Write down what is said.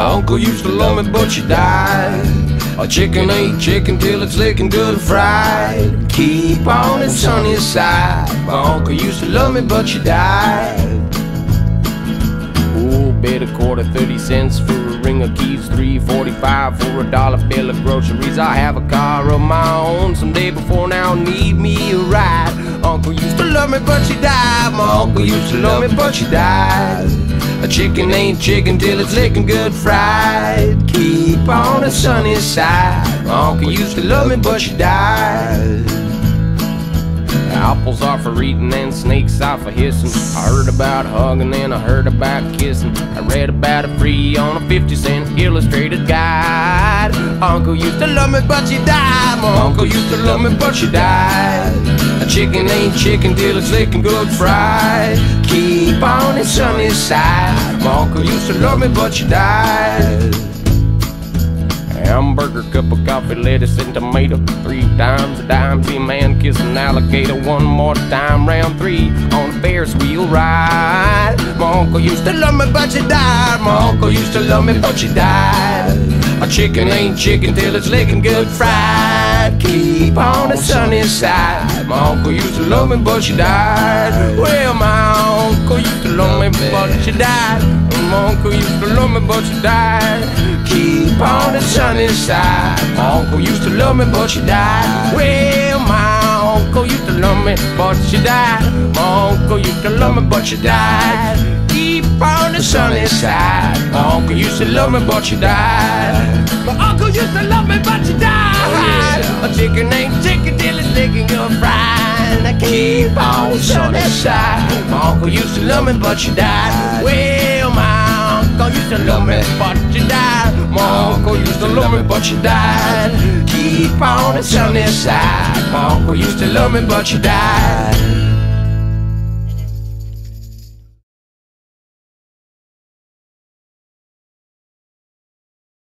My uncle used to love me, but she died. A chicken ain't chicken till it's licking good fried. Keep on the sunny side. My uncle used to love me, but she died. Ooh, bet a quarter, 30 cents for a ring of keys, 345 for a dollar bill of groceries. I have a car of my own. Someday before now, need me a ride. Uncle used to love me, but she died. My uncle used to love me, but she died. Chicken ain't chicken till it's licking good fried. Keep on the sunny side. My uncle used to love me, but she died. Apples are for eating and snakes are for hissing. I heard about hugging and I heard about kissing. I read about it free on a 50 cent illustrated guide. Uncle used to love me, but she died. My uncle used to love me, but she died. A chicken ain't chicken till it's licking good fried. Keep on the sunny side. My uncle used to love me, but she died. Hamburger, cup of coffee, lettuce, and tomato. Three times a dime, see a man kiss an alligator. One more time, round three on a Ferris wheel ride. My uncle used to love me, but she died. My uncle used to love me, but she died. A chicken ain't chicken till it's licking good fried. Keep on the sunny side. My uncle used to love me, but she died. Well, my uncle used to love me, but she died. My uncle used to love me, but she died. Keep on the sunny side. My uncle used to love me, but she died. Well, my uncle used to love me, but she died. My uncle used to love me, but she died. The sunny side. My uncle used to love me, but she died. My uncle used to love me, but she died. Oh, A chicken ain't chicken till it's licking good fried. I keep on the sunny side. My uncle used to love me, but she died. Well, my uncle used to love me, but she died. My uncle used to love me, but she died. Keep on the sunny side. My uncle used to love me, but she died.